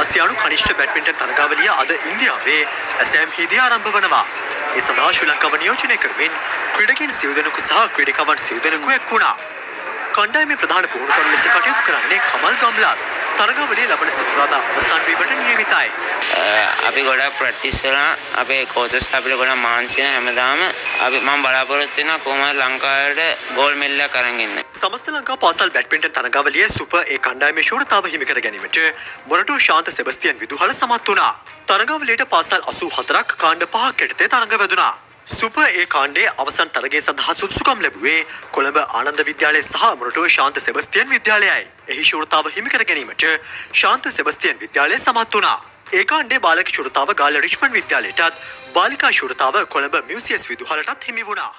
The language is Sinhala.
ආසියානු කනිෂ්ඨ බැඩ්මින්ටන් තරගාවලිය අද ඉන්දියාවේ ඇසෑම් හිදී ආරම්භ වනවා. ඒ සඳහා ශ්‍රී ලංකාව නියෝජනය කරමින් ක්‍රීඩකින් සිව් දෙනෙකු සහ ක්‍රීඩකවන් සිව් දෙනෙකු එක් වුණා. කණ්ඩායමේ ප්‍රධාන පුහුණුකරු ලෙස කටයුතු කරන්නේ කමල් ගම්ලාල්. තරගාවලිය ලබන සිකුරාදා අවසන් වීමට නියමිතයි. අපි ගොඩක් ප්‍රක්ටිස් කරා අපේ කෝචස් අපිට ගොඩක් මහන්සි වෙන හැමදාම අපි මම බලාපොරොත්තු වෙනවා කොහොමද ලංකාවට ගෝල් මෙල්ලයක් අරන් එන්න. සමස්ත ලංකා පාසල් බැට්මින්ටන් තරගාවලිය සුපර් ඒ කණ්ඩායමේ ශූරතාව හිමි කර ගැනීමට මොනටු ශාන්ත සෙබස්තියන් විදුහල සමත් වුණා. තරගාවලියට පාසල් 84ක් කාණ්ඩ පහක් යටතේ තරඟ වැදුනා. සුපර් ඒ කාණ්ඩේ අවසන් තරගය සඳහා සුදුසුකම් ලැබුවේ කොළඹ ආනන්ද විද්‍යාලය සහ මොනටුව ශාන්ත සෙබස්තියන් විද්‍යාලයයි. එහි ශූරතාව හිමි කර ගැනීමට ශාන්ත සෙබස්තියන් විද්‍යාලය සමත් වුණා. ඒ කාණ්ඩේ බාලක ශූරතාව ගාල්ල රිච්මන්ඩ් විද්‍යාලයටත් බාලිකා ශූරතාව කොළඹ මියුසියස් විදුහලටත් හිමි වුණා.